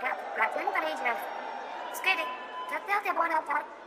Platin Parisian. Skidi. Tatate buona tarde. Bien fort